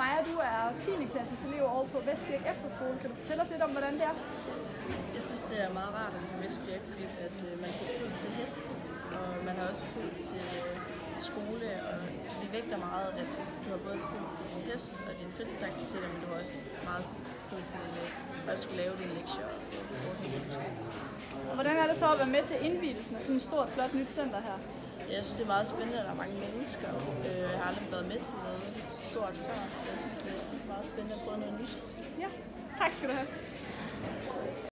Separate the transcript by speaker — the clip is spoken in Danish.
Speaker 1: Maja, du er 10. klasses elev over på Vestbjerg Efterskole. Kan du fortælle os lidt om, hvordan det er?
Speaker 2: Jeg synes, det er meget rart at på Vestbjerg, fordi at, øh, man får tid til hest, og man har også tid til øh, skole, og det vægter meget, at du har både tid til din hest og dine fritidsaktiviteter, men du har også meget tid til øh, at skulle lave dine lektier og
Speaker 1: hvordan er det så at være med til indvielsen af sådan et stort, flot nyt center her?
Speaker 2: Jeg synes, det er meget spændende, at der er mange mennesker. Øh, Jeg har været med til noget stort før, så jeg synes, det er meget spændende at prøve noget nyt.
Speaker 1: Ja, tak skal du have.